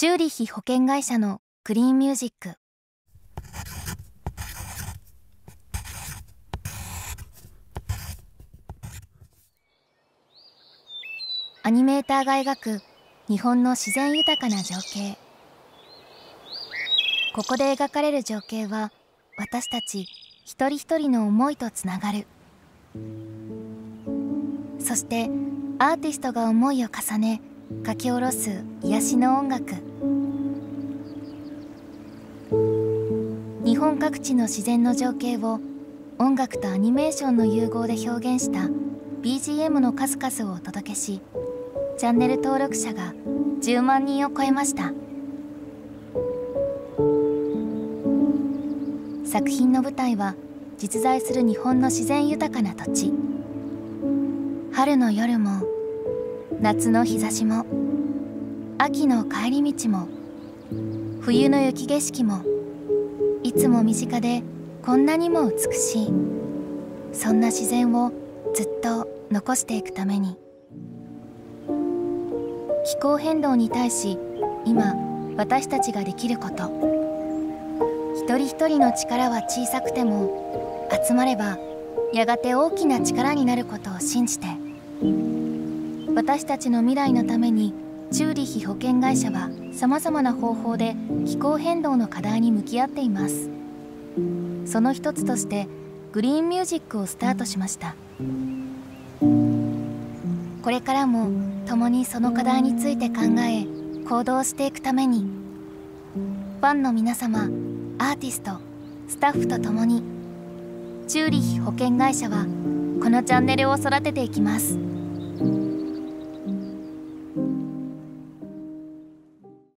チューリヒ保険会社のクリーンミュージック。アニメーターが描く日本の自然豊かな情景。ここで描かれる情景は私たち一人一人の思いとつながる。そしてアーティストが思いを重ね書き下ろす癒しの音楽。日本各地の自然の情景を音楽とアニメーションの融合で表現した BGM の数々をお届けしチャンネル登録者が10万人を超えました。作品の舞台は実在する日本の自然豊かな土地。春の夜も夏の日差しも秋の帰り道も冬の雪景色もいつも身近でこんなにも美しい。そんな自然をずっと残していくために。気候変動に対し今私たちができること。一人一人の力は小さくても集まればやがて大きな力になることを信じて。私たちの未来のためにチューリヒ保険会社はさまざまな方法で気候変動の課題に向き合っていますその一つとしてグリーンミュージックをスタートしましたこれからも共にその課題について考え行動していくためにファンの皆様アーティストスタッフと共にチューリヒ保険会社はこのチャンネルを育てていきます。